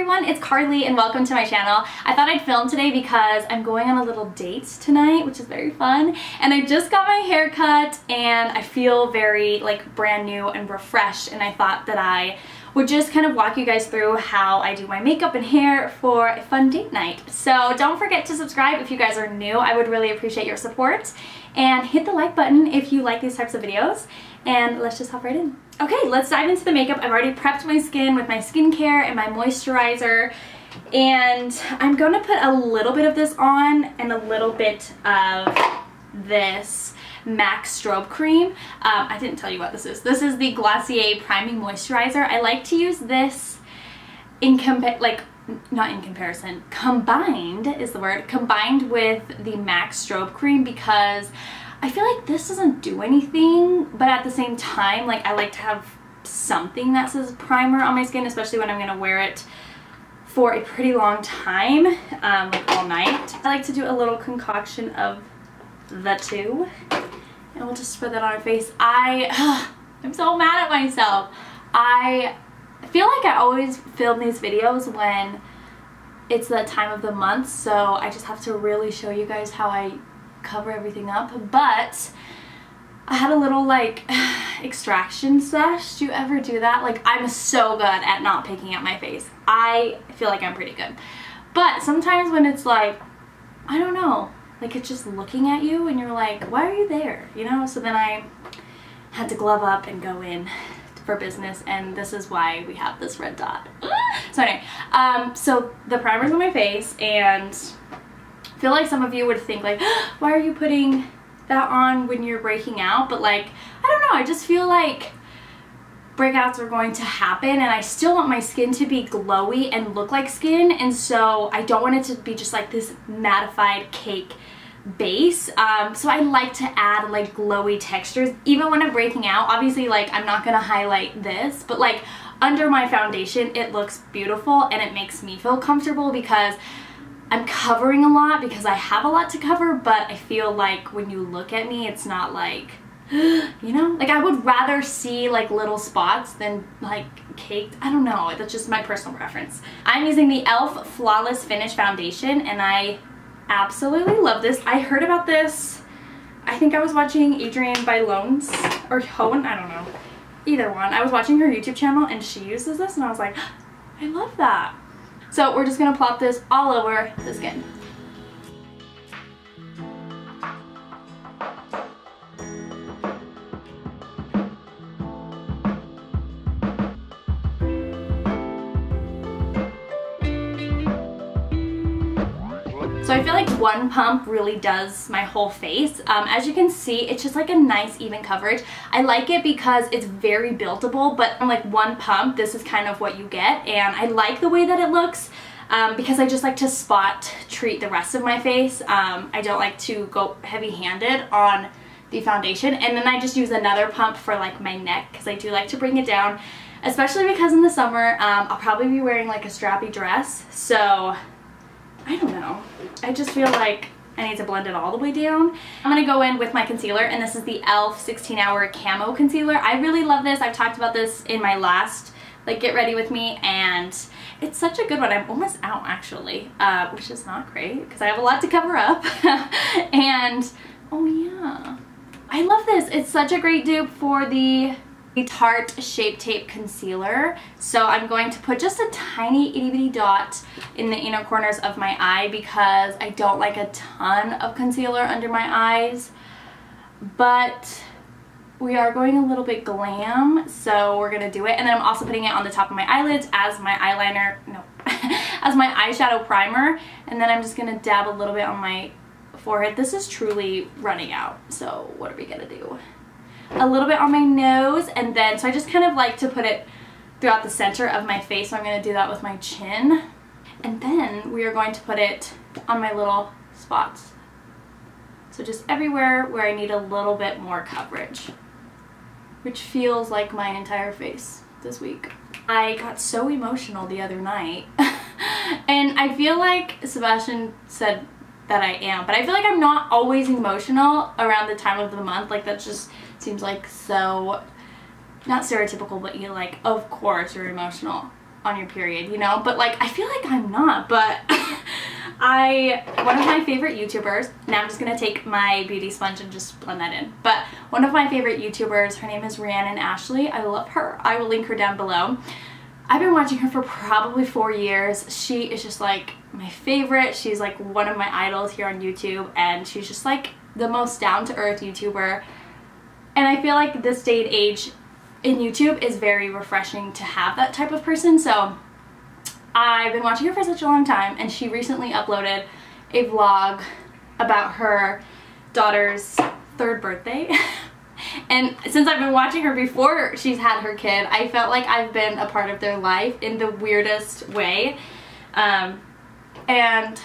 everyone, it's Karlee and welcome to my channel. I thought I'd film today because I'm going on a little date tonight, which is very fun. And I just got my hair cut and I feel very like brand new and refreshed and I thought that I would just kind of walk you guys through how I do my makeup and hair for a fun date night. So don't forget to subscribe if you guys are new. I would really appreciate your support. And hit the like button if you like these types of videos. And let's just hop right in. Okay, let's dive into the makeup. I've already prepped my skin with my skincare and my moisturizer. And I'm going to put a little bit of this on and a little bit of this MAC Strobe Cream. Um, I didn't tell you what this is. This is the Glossier Priming Moisturizer. I like to use this in like not in comparison, combined is the word, combined with the MAC Strobe Cream because I feel like this doesn't do anything, but at the same time, like I like to have something that says primer on my skin, especially when I'm going to wear it for a pretty long time, um, all night. I like to do a little concoction of the two, and we'll just spread that on our face. I, I'm so mad at myself. I feel like I always film these videos when it's the time of the month, so I just have to really show you guys how I cover everything up. But I had a little like extraction sesh. Do you ever do that? Like I'm so good at not picking at my face. I feel like I'm pretty good. But sometimes when it's like, I don't know, like it's just looking at you and you're like, why are you there? You know? So then I had to glove up and go in for business and this is why we have this red dot. so anyway, um, so the primer's on my face and feel like some of you would think like, why are you putting that on when you're breaking out? But like, I don't know, I just feel like breakouts are going to happen and I still want my skin to be glowy and look like skin. And so I don't want it to be just like this mattified cake base. Um, so I like to add like glowy textures. Even when I'm breaking out obviously like I'm not gonna highlight this but like under my foundation it looks beautiful and it makes me feel comfortable because I'm covering a lot because I have a lot to cover but I feel like when you look at me it's not like you know? Like I would rather see like little spots than like caked I don't know that's just my personal preference. I'm using the e.l.f. Flawless Finish Foundation and I absolutely love this. I heard about this I think I was watching Adrienne Bailon's or Houghton I don't know. Either one. I was watching her YouTube channel and she uses this and I was like I love that so we're just gonna plop this all over the skin one pump really does my whole face. Um, as you can see, it's just like a nice even coverage. I like it because it's very buildable, but on like one pump, this is kind of what you get. And I like the way that it looks. Um, because I just like to spot treat the rest of my face. Um, I don't like to go heavy handed on the foundation and then I just use another pump for like my neck because I do like to bring it down especially because in the summer um, I'll probably be wearing like a strappy dress so I don't know. I just feel like I need to blend it all the way down. I'm to go in with my concealer and this is the e.l.f. 16 Hour Camo Concealer. I really love this. I've talked about this in my last like get ready with me and it's such a good one. I'm almost out actually, uh, which is not great because I have a lot to cover up. and oh yeah, I love this. It's such a great dupe for the Tarte Shape Tape Concealer. So I'm going to put just a tiny itty bitty dot in the inner corners of my eye because I don't like a ton of concealer under my eyes. But we are going a little bit glam, so we're going to do it. And then I'm also putting it on the top of my eyelids as my eyeliner, no, as my eyeshadow primer. And then I'm just going to dab a little bit on my forehead. This is truly running out, so what are we going to do? A little bit on my nose and then so I just kind of like to put it throughout the center of my face. So I'm going to do that with my chin. And then we are going to put it on my little spots. So just everywhere where I need a little bit more coverage which feels like my entire face this week. I got so emotional the other night. And I feel like Sebastian said that I am but I feel like I'm not always emotional around the time of the month. Like that's just seems like so not stereotypical but you like of course you're emotional on your period, you know? But like, I feel like I'm not, but I, one of my favorite YouTubers, now I'm just gonna take my beauty sponge and just blend that in, but one of my favorite YouTubers, her name is Rhiannon Ashlee. I love her. I will link her down below. I've been watching her for probably four years. She is just like my favorite. She's like one of my idols here on YouTube and she's just like the most down-to-earth YouTuber. And I feel like this day and age in YouTube is very refreshing to have that type of person. So I've been watching her for such a long time and she recently uploaded a vlog about her daughter's third birthday. and since I've been watching her before she's had her kid, I felt like I've been a part of their life in the weirdest way. Um, and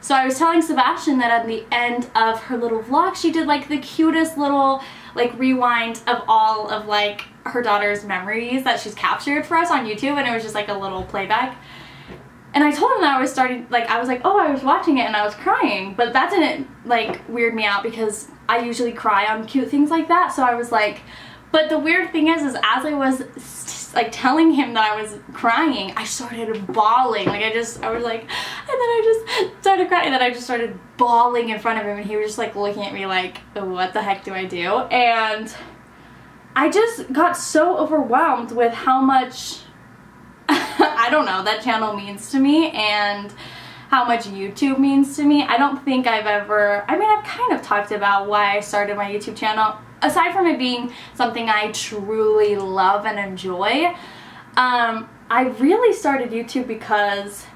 so I was telling Sebastian that at the end of her little vlog, she did like the cutest little like rewind of all of like her daughter's memories that she's captured for us on YouTube and it was just like a little playback. And I told him that I was starting, like, I was like, oh, I was watching it and I was crying. But that didn't, like, weird me out because I usually cry on cute things like that. So I was like, but the weird thing is, is as I was like telling him that I was crying, I started bawling. Like I just, I was like, and then I just started crying. And then I just started bawling in front of him and he was just like looking at me like, what the heck do I do? And I just got so overwhelmed with how much, I don't know, that channel means to me and how much YouTube means to me. I don't think I've ever, I mean I've kind of talked about why I started my YouTube channel aside from it being something I truly love and enjoy, um, I really started YouTube because,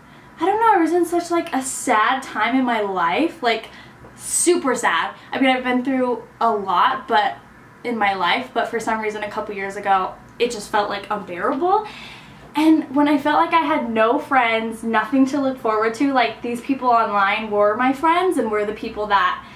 I don't know, I was in such like a sad time in my life, like super sad. I mean, I've been through a lot, but in my life, but for some reason a couple years ago, it just felt like unbearable. And when I felt like I had no friends, nothing to look forward to, like these people online were my friends and were the people that,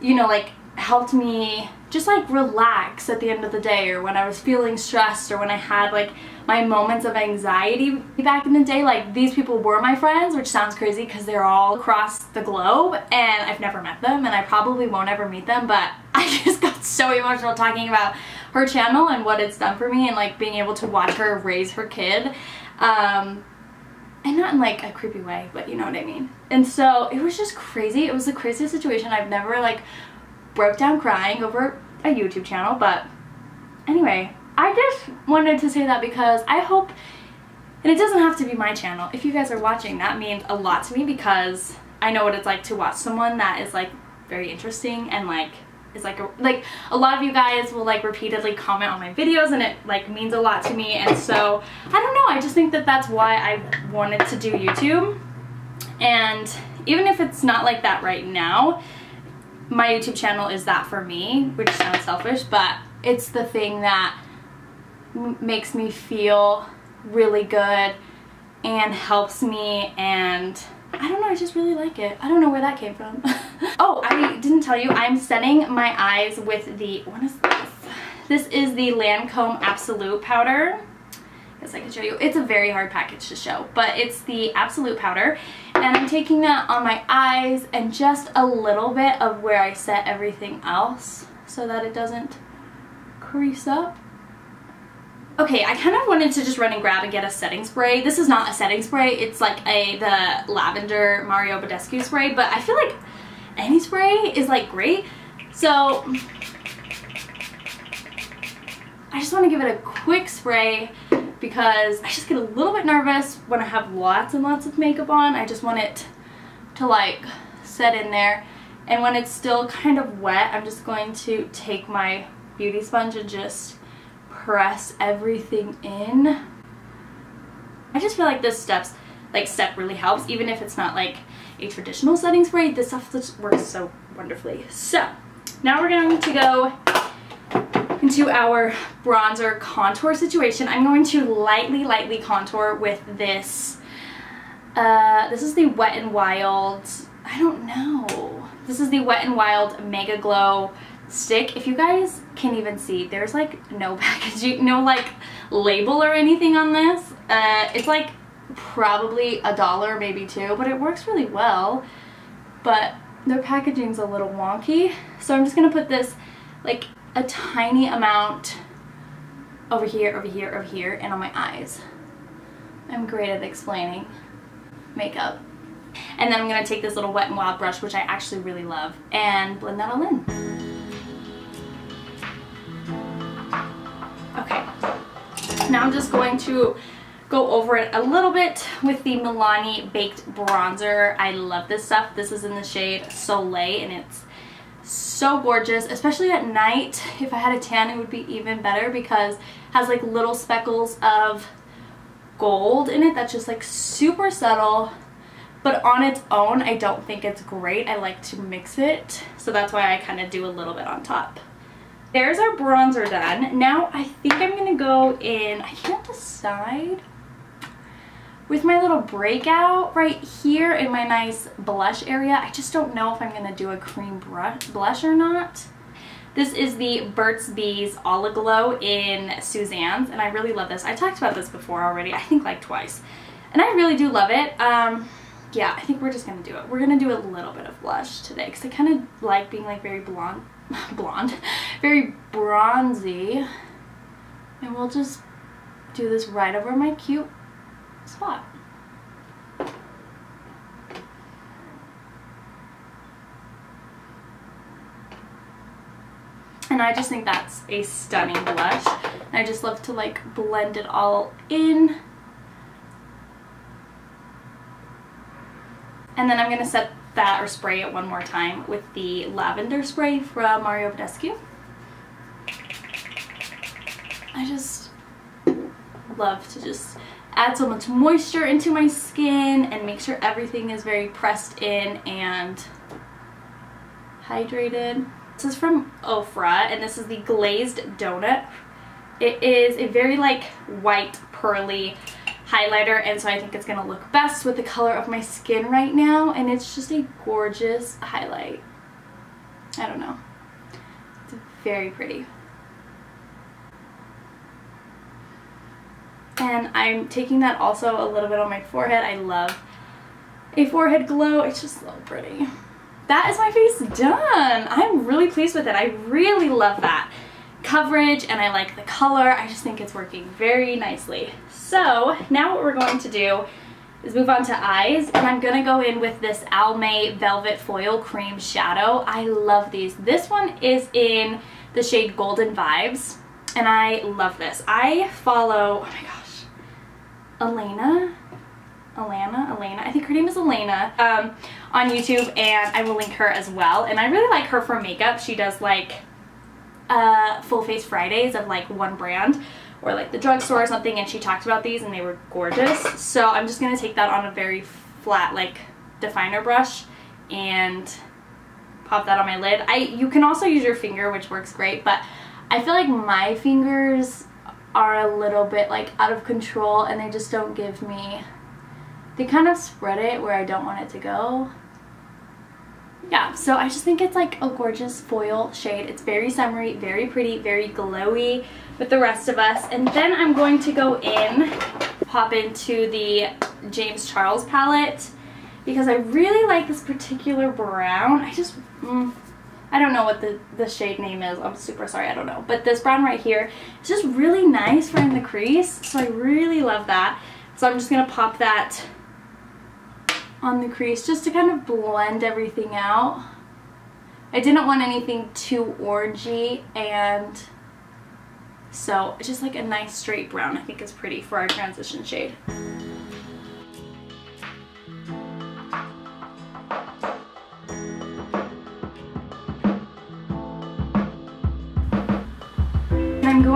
you know, like helped me just like relax at the end of the day or when I was feeling stressed or when I had like my moments of anxiety back in the day. Like these people were my friends which sounds crazy because they're all across the globe and I've never met them and I probably won't ever meet them but I just got so emotional talking about her channel and what it's done for me and like being able to watch her raise her kid um, and not in like a creepy way but you know what I mean. And so it was just crazy. It was the craziest situation. I've never like broke down crying over a YouTube channel, but anyway, I just wanted to say that because I hope, and it doesn't have to be my channel, if you guys are watching, that means a lot to me because I know what it's like to watch someone that is like very interesting and like is like a, like a lot of you guys will like repeatedly comment on my videos and it like means a lot to me. And so I don't know. I just think that that's why I wanted to do YouTube. And even if it's not like that right now my YouTube channel is that for me, which sounds selfish, but it's the thing that makes me feel really good and helps me and I don't know, I just really like it. I don't know where that came from. oh, I didn't tell you, I'm setting my eyes with the, what is this? This is the Lancome Absolute Powder. I guess I can show you. It's a very hard package to show, but it's the Absolute Powder. And I'm taking that on my eyes and just a little bit of where I set everything else so that it doesn't crease up. Okay, I kind of wanted to just run and grab and get a setting spray. This is not a setting spray. It's like a the lavender Mario Badescu spray, but I feel like any spray is like great. So I just want to give it a quick spray because I just get a little bit nervous when I have lots and lots of makeup on. I just want it to like set in there. And when it's still kind of wet, I'm just going to take my beauty sponge and just press everything in. I just feel like this steps like step really helps even if it's not like a traditional setting spray this stuff just works so wonderfully so now we're going to go into our bronzer contour situation. I'm going to lightly, lightly contour with this. Uh, this is the Wet n Wild, I don't know. This is the Wet n Wild Mega Glow stick. If you guys can even see, there's like no packaging, no like label or anything on this. Uh, it's like probably a dollar, maybe two, but it works really well. But their packaging's a little wonky. So I'm just gonna put this like a tiny amount over here, over here, over here, and on my eyes. I'm great at explaining makeup. And then I'm going to take this little Wet n Wild brush, which I actually really love, and blend that all in. Okay. Now I'm just going to go over it a little bit with the Milani Baked Bronzer. I love this stuff. This is in the shade Soleil, and it's so gorgeous, especially at night. If I had a tan, it would be even better because it has like little speckles of gold in it that's just like super subtle but on its own I don't think it's great. I like to mix it so that's why I kind of do a little bit on top. There's our bronzer done. Now I think I'm going to go in, I can't decide, with my little breakout right here in my nice blush area. I just don't know if I'm going to do a cream blush or not. This is the Burt's Bees Glow in Suzanne's, and I really love this. I talked about this before already, I think like twice. And I really do love it. Um, yeah, I think we're just going to do it. We're going to do a little bit of blush today because I kind of like being like very blonde, blonde, very bronzy. And we'll just do this right over my cute spot. And I just think that's a stunning blush. I just love to like blend it all in. And then I'm going to set that or spray it one more time with the lavender spray from Mario Badescu. I just love to just add so much moisture into my skin and make sure everything is very pressed in and hydrated. This is from Ofra and this is the Glazed Donut. It is a very like white pearly highlighter and so I think it's going to look best with the color of my skin right now and it's just a gorgeous highlight. I don't know. It's very pretty. And I'm taking that also a little bit on my forehead. I love a forehead glow. It's just so pretty that is my face done. I'm really pleased with it. I really love that coverage and I like the color. I just think it's working very nicely. So now what we're going to do is move on to eyes and I'm gonna go in with this Almay Velvet Foil Cream Shadow. I love these. This one is in the shade Golden Vibes and I love this. I follow, oh my gosh, Elena Allana, Elena, I think her name is Elena, um, on YouTube and I will link her as well. And I really like her for makeup. She does like uh, full face Fridays of like one brand or like the drugstore or something and she talked about these and they were gorgeous. So I'm just going to take that on a very flat like definer brush and pop that on my lid. I You can also use your finger which works great but I feel like my fingers are a little bit like out of control and they just don't give me they kind of spread it where I don't want it to go. Yeah, so I just think it's like a gorgeous foil shade. It's very summery, very pretty, very glowy with the rest of us. And then I'm going to go in, pop into the James Charles palette because I really like this particular brown. I just, mm, I don't know what the, the shade name is. I'm super sorry, I don't know. But this brown right here is just really nice for in the crease. So I really love that. So I'm just going to pop that on the crease just to kind of blend everything out. I didn't want anything too orangey and so just like a nice straight brown I think is pretty for our transition shade.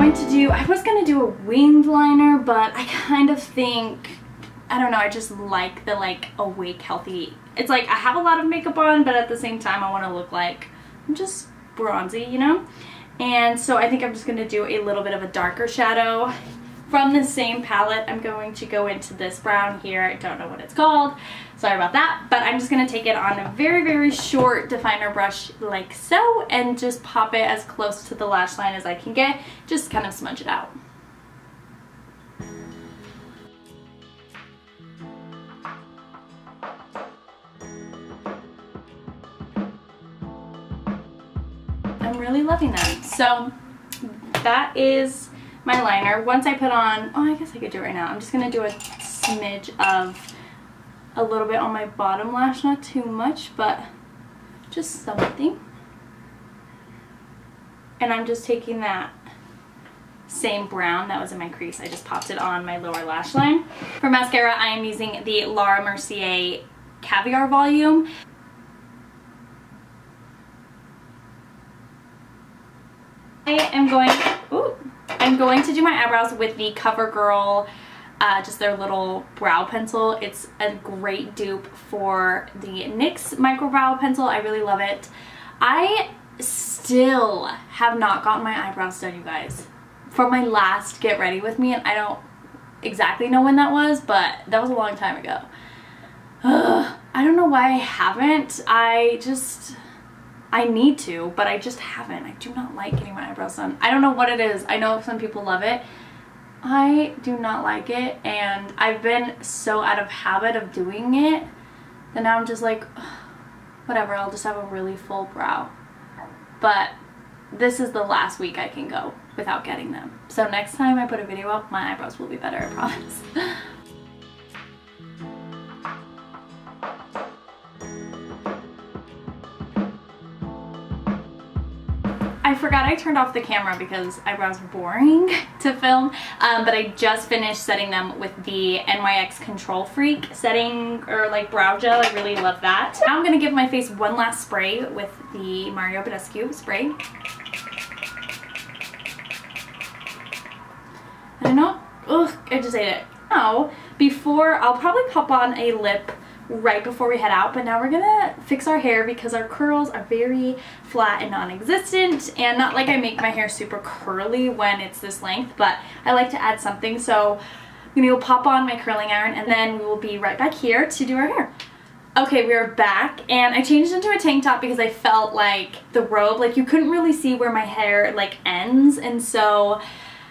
Going to do, I was going to do a winged liner, but I kind of think I don't know, I just like the like awake healthy. It's like I have a lot of makeup on, but at the same time I want to look like I'm just bronzy, you know? And so I think I'm just going to do a little bit of a darker shadow. From the same palette, I'm going to go into this brown here. I don't know what it's called. Sorry about that. But I'm just to take it on a very, very short definer brush like so and just pop it as close to the lash line as I can get. Just kind of smudge it out. I'm really loving that. So that is my liner. Once I put on, oh, I guess I could do it right now. I'm just to do a smidge of a little bit on my bottom lash, not too much, but just something. And I'm just taking that same brown that was in my crease. I just popped it on my lower lash line. For mascara, I am using the Laura Mercier Caviar Volume. I am going, ooh, I'm going to do my eyebrows with the CoverGirl uh, just their little brow pencil. It's a great dupe for the NYX Micro Brow Pencil. I really love it. I still have not gotten my eyebrows done, you guys. From my last Get Ready With Me, and I don't exactly know when that was, but that was a long time ago. Ugh, I don't know why I haven't. I just... I need to, but I just haven't. I do not like getting my eyebrows done. I don't know what it is. I know some people love it. I do not like it and I've been so out of habit of doing it that now I'm just like, whatever, I'll just have a really full brow. But this is the last week I can go without getting them. So next time I put a video up, my eyebrows will be better, I promise. forgot I turned off the camera because eyebrows were boring to film, um, but I just finished setting them with the NYX Control Freak setting or like brow gel. I really love that. Now I'm going to give my face one last spray with the Mario Badescu spray. I know, ugh, I just ate it. Now, before, I'll probably pop on a lip right before we head out but now we're gonna fix our hair because our curls are very flat and non-existent and not like I make my hair super curly when it's this length but I like to add something so I'm gonna go pop on my curling iron and then we will be right back here to do our hair. Okay, we are back and I changed into a tank top because I felt like the robe, like you couldn't really see where my hair like ends and so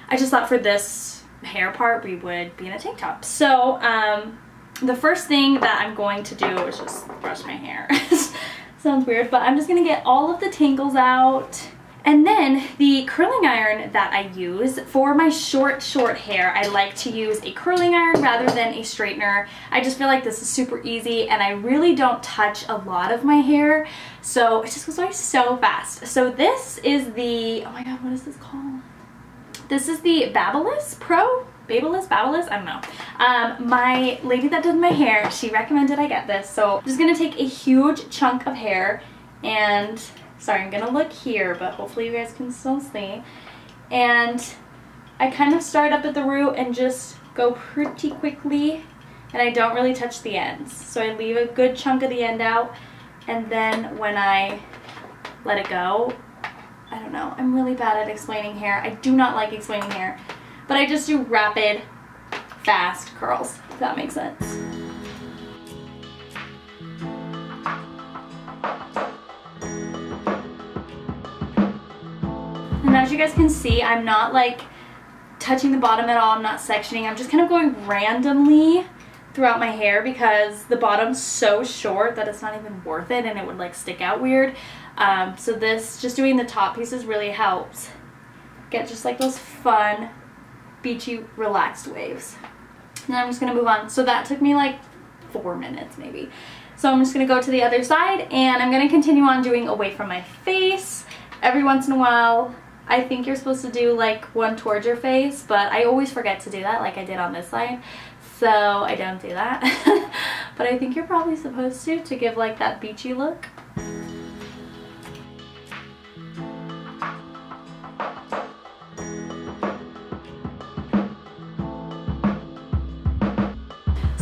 I just thought for this hair part we would be in a tank top. So um, the first thing that I'm going to do is just brush my hair. Sounds weird, but I'm just to get all of the tangles out. And then the curling iron that I use for my short, short hair, I like to use a curling iron rather than a straightener. I just feel like this is super easy and I really don't touch a lot of my hair. So it just goes away so fast. So this is the, oh my god, what is this called? This is the Babyliss Pro Babyliss, Babyliss, I don't know. Um, my lady that did my hair, she recommended I get this. So I'm just to take a huge chunk of hair and, sorry, I'm to look here, but hopefully you guys can still see. And I kind of start up at the root and just go pretty quickly and I don't really touch the ends. So I leave a good chunk of the end out and then when I let it go, I don't know, I'm really bad at explaining hair. I do not like explaining hair. But I just do rapid, fast curls, if that makes sense. And as you guys can see, I'm not like touching the bottom at all. I'm not sectioning. I'm just kind of going randomly throughout my hair because the bottom's so short that it's not even worth it and it would like stick out weird. Um, so this, just doing the top pieces really helps get just like those fun beachy, relaxed waves. And then I'm just to move on. So that took me like four minutes maybe. So I'm just to go to the other side and I'm to continue on doing away from my face. Every once in a while, I think you're supposed to do like one towards your face, but I always forget to do that like I did on this side. So I don't do that. but I think you're probably supposed to, to give like that beachy look.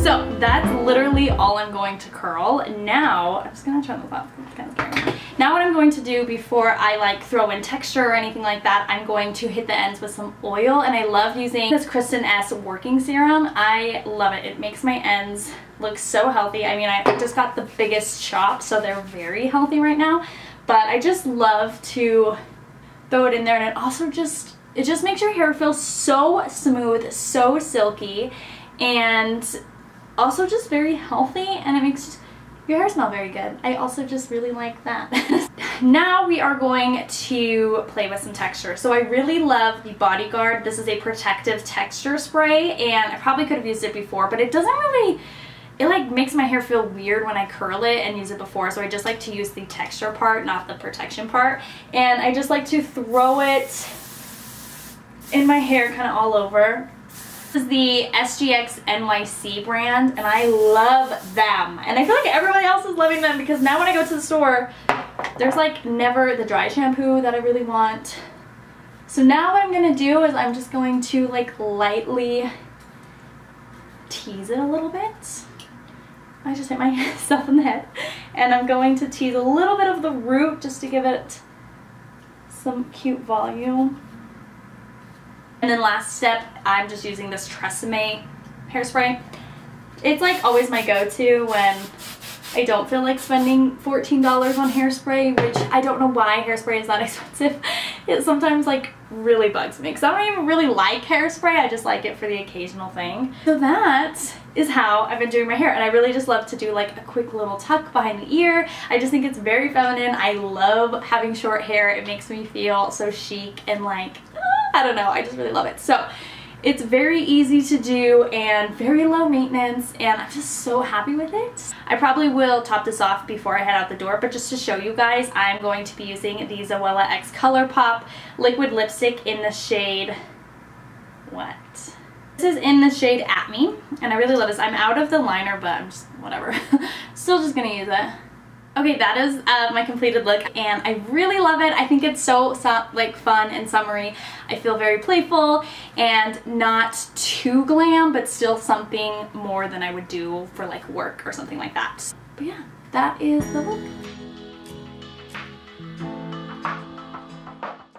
So that's literally all I'm going to curl. Now, I'm just gonna turn this off, kind of. Now what I'm going to do before I like throw in texture or anything like that, I'm going to hit the ends with some oil and I love using this Kristin Ess working serum. I love it. It makes my ends look so healthy. I mean, I just got the biggest chop, so they're very healthy right now. But I just love to throw it in there and it also just, it just makes your hair feel so smooth, so silky and also just very healthy and it makes your hair smell very good. I also just really like that. now we are going to play with some texture. So I really love the Bodyguard. This is a protective texture spray and I probably could have used it before, but it doesn't really, it like makes my hair feel weird when I curl it and use it before. So I just like to use the texture part, not the protection part. And I just like to throw it in my hair kind of all over. This is the SGX NYC brand and I love them. And I feel like everybody else is loving them because now when I go to the store, there's like never the dry shampoo that I really want. So now what I'm going to do is I'm just going to like lightly tease it a little bit. I just hit myself in the head. And I'm going to tease a little bit of the root just to give it some cute volume. And then last step, I'm just using this Tresemme hairspray. It's like always my go-to when I don't feel like spending $14 on hairspray, which I don't know why hairspray is that expensive. It sometimes like really bugs me because I don't even really like hairspray. I just like it for the occasional thing. So that is how I've been doing my hair and I really just love to do like a quick little tuck behind the ear. I just think it's very feminine. I love having short hair. It makes me feel so chic and like I don't know, I just really love it. So it's very easy to do and very low maintenance and I'm just so happy with it. I probably will top this off before I head out the door but just to show you guys I'm going to be using the Zoella X ColourPop liquid lipstick in the shade what? This is in the shade At Me and I really love this. I'm out of the liner but I'm just whatever. Still just gonna use it. Okay, that is uh, my completed look and I really love it. I think it's so, so like fun and summery. I feel very playful and not too glam, but still something more than I would do for like work or something like that. But yeah, that is the look.